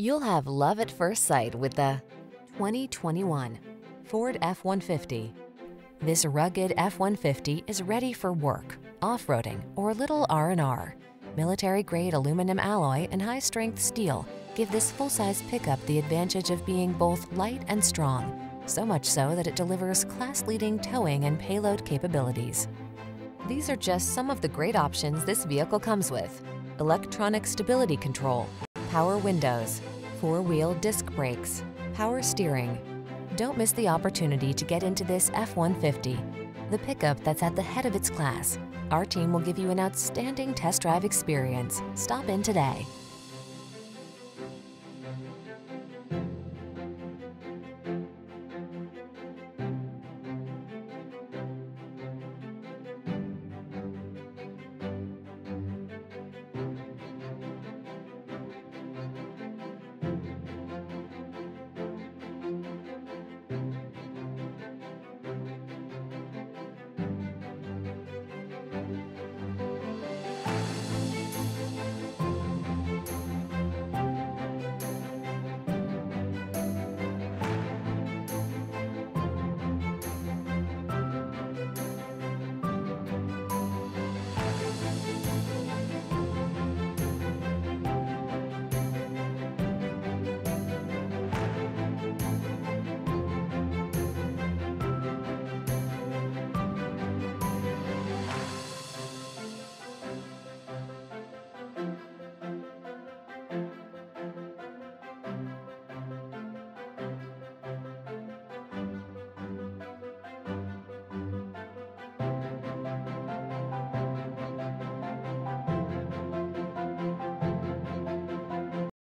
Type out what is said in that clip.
You'll have love at first sight with the 2021 Ford F-150. This rugged F-150 is ready for work, off-roading, or a little R&R. Military-grade aluminum alloy and high-strength steel give this full-size pickup the advantage of being both light and strong, so much so that it delivers class-leading towing and payload capabilities. These are just some of the great options this vehicle comes with. Electronic stability control, power windows, four-wheel disc brakes, power steering. Don't miss the opportunity to get into this F-150, the pickup that's at the head of its class. Our team will give you an outstanding test drive experience. Stop in today.